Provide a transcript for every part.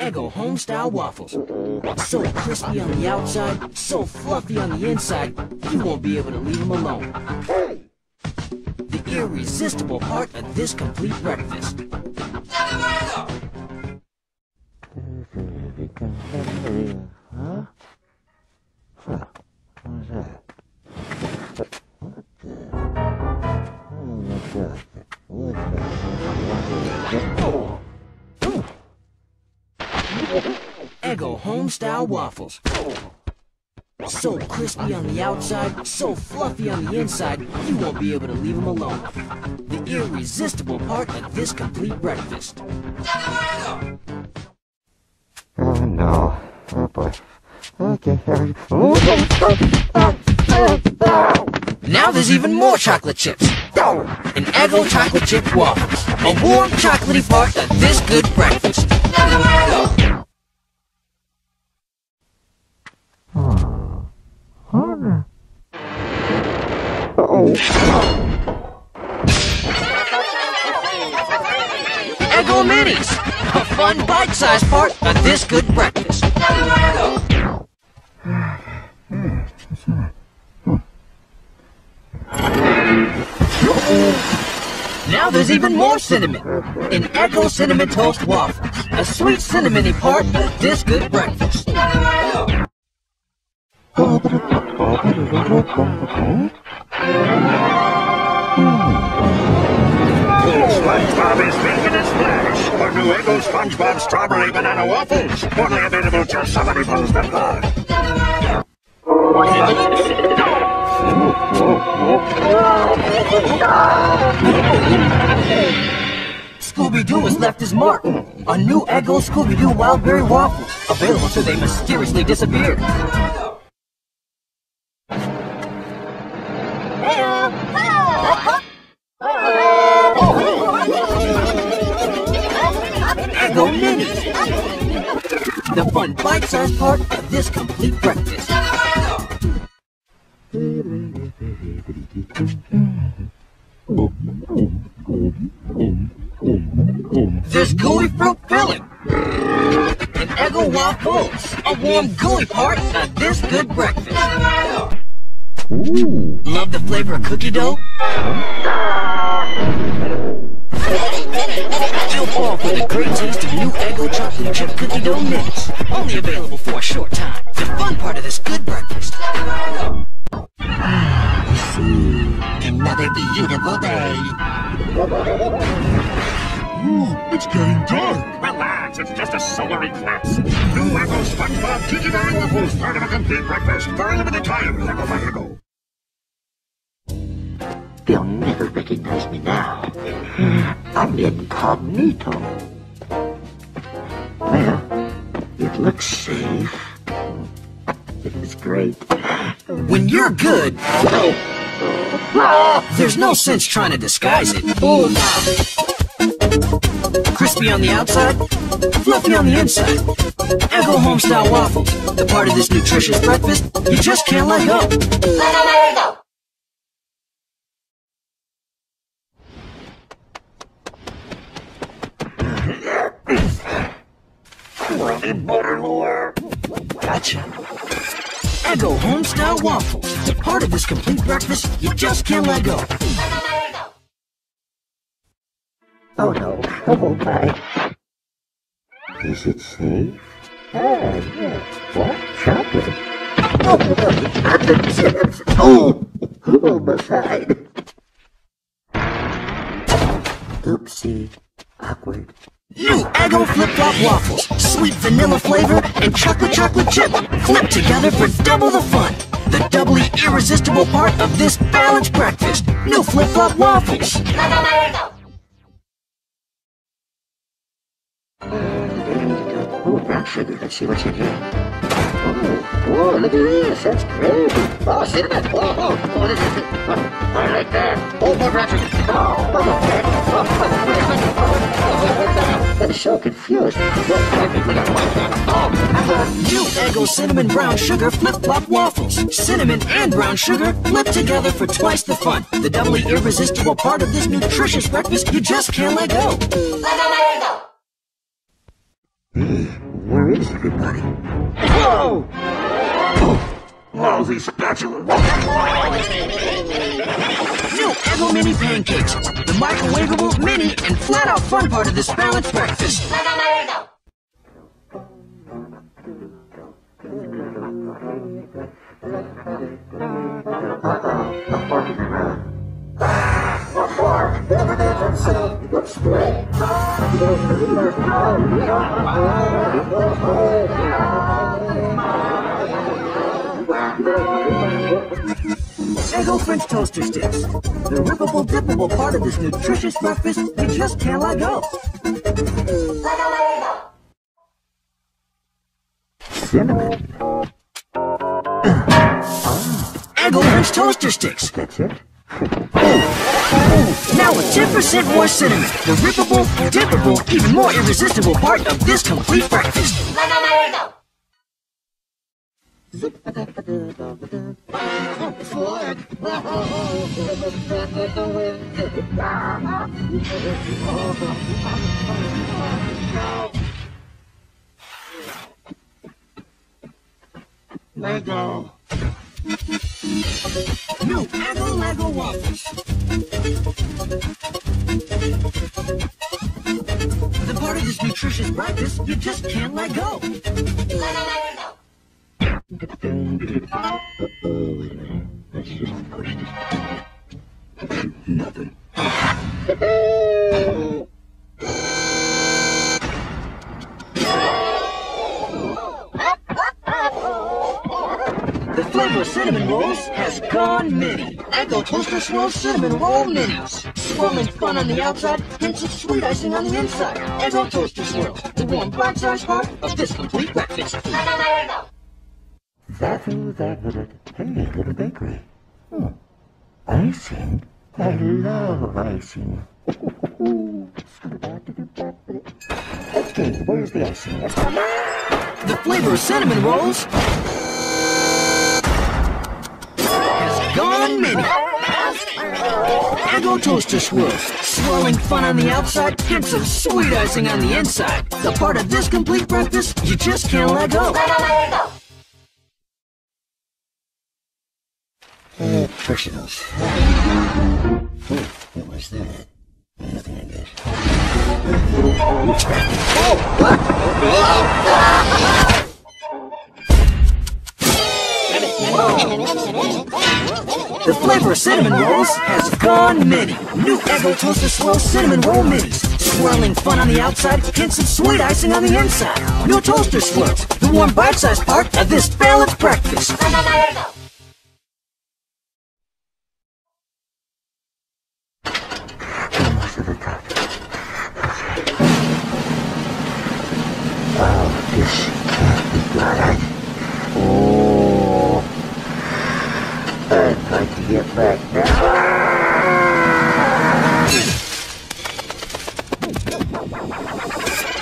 Eggo homestyle waffles. So crispy on the outside, so fluffy on the inside, you won't be able to leave them alone. The irresistible part of this complete breakfast. Eggo homestyle waffles. So crispy on the outside, so fluffy on the inside, you won't be able to leave them alone. The irresistible part of this complete breakfast. No. Boy. Okay, Harry. Now there's even more chocolate chips. An Eggo chocolate chip waffles. A warm chocolatey part of this good breakfast. Eggo Minis. A fun bite-sized part of this good breakfast. Now there's even more cinnamon. An Eggo Cinnamon Toast Waffle. A sweet cinnamony part of this good breakfast. Hmm. SpongeBob is making a splash for new Eggo SpongeBob Strawberry Banana Waffles. Only available to somebody pulls the. Scooby-Doo has left his mark. A new Eggo Scooby-Doo Wildberry Waffles. Available till they mysteriously disappear. Eggo Minis. The fun bite-sized part of this complete breakfast. There's gooey fruit filling. And Eggo waffles. A warm gooey part of this good breakfast. Ooh. Love the flavor of cookie dough? You'll fall for the great taste of new Eggo chocolate chip cookie dough mix. Only available for a short time. The fun part of this good breakfast. Another beautiful day. Ooh, It's getting dark. Relax, it's just a solar eclipse. New Eggo SpongeBob Tiki Bar Waffles, part of a complete breakfast for a limited time. Eggo by Eggo. They'll never recognize me now. I'm incognito. Well, it looks safe. It's great. When you're good, there's no sense trying to disguise it. Crispy on the outside, fluffy on the inside. Eggo homestyle waffles, the part of this nutritious breakfast you just can't let go. let go. Gotcha. Eggo homestyle waffles, the part of this complete breakfast you just can't let go. Oh no, oh my. Is it safe? Ah, yes. What? Chocolate? Oh, look, the chips. Oh, oh, my side. Oopsie. Awkward. New Eggo Flip Flop Waffles. Sweet vanilla flavor and chocolate chocolate chip. Flip together for double the fun. The doubly irresistible part of this balanced breakfast. New Flip Flop Waffles. Oh. Let's here. Oh, oh, look at this. That's great. Oh, cinnamon. Oh, oh, oh, this is it. Oh, I like that. Oh, more brown sugar. Oh, oh, oh, oh, oh, oh, oh, oh, oh, oh, oh, oh, so confused. New Eggo Cinnamon Brown Sugar Flip Flop Waffles. Cinnamon and brown sugar flipped together for twice the fun. The doubly irresistible part of this nutritious breakfast you just can't let go. Let go. Hey, where is everybody? Whoa! Oh, lousy spatula. New Eggo Mini Pancakes. The microwavable, mini, and flat-out fun part of this balanced breakfast. Eggo French Toaster Sticks. The rippable, dippable part of this nutritious breakfast you just can't let go. Ah. Cinnamon. Eggo French Toaster Sticks. That's it? Now with 10% more cinnamon, the rippable, dippable, even more irresistible part of this complete breakfast. Lego. Eggo Lego Waffles. The part of this nutritious breakfast you just can't let go. Let's just push this. Nothing. The flavor of cinnamon rolls has gone mini. Eggo Toaster Swirl Cinnamon Roll Minis. Swirling fun on the outside, hints of sweet icing on the inside. Eggo Toaster Swirl, the warm bite-sized part of this complete breakfast. That who that hey little bakery. Hmm. Icing? I love icing. okay, where's the icing? The flavor of cinnamon rolls has gone mini. Eggo Toaster Swirl, swirling fun on the outside, hints of sweet icing on the inside. The part of this complete breakfast you just can't let go. let go. Uh, personals. Oh, what was that? Nothing, I guess. The flavor of cinnamon rolls has gone mini. New Eggo Toaster Swirl Cinnamon Roll Minis. Swirling fun on the outside, hints of sweet icing on the inside. New Toaster Swirls, the warm bite-sized part of this balanced breakfast. The top. Oh, this can't be good. Oh, I'd like to get back now.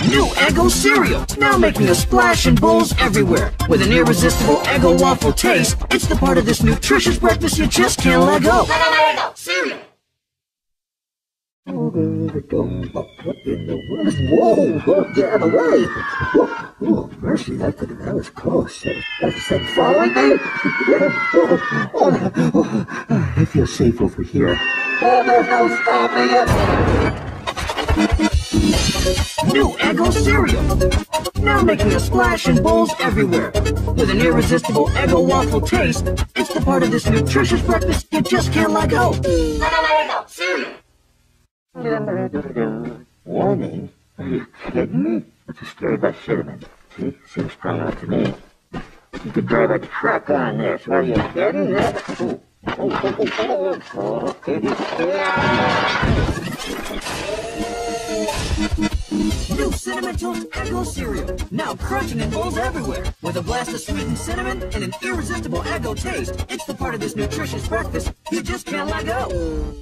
New Eggo cereal, now making a splash in bowls everywhere. With an irresistible Eggo waffle taste, it's the part of this nutritious breakfast you just can't let go. In the world? Whoa, whoa, get out of the way. Oh, mercy, that, that was close. That, that following me? oh, oh, oh, I feel safe over here. Oh, there's no stopping it. New Eggo cereal, now making a splash in bowls everywhere. With an irresistible Eggo waffle taste, it's the part of this nutritious breakfast you just can't let go. Warning? Are you kidding me? It's a story about cinnamon. See, seems out to me. You could drive a truck on this. Are you kidding? Oh, oh, oh, oh. New Cinnamon Toast Eggo cereal, now crunching in bowls everywhere. With a blast of sweetened cinnamon and an irresistible Eggo taste, it's the part of this nutritious breakfast you just can't let go.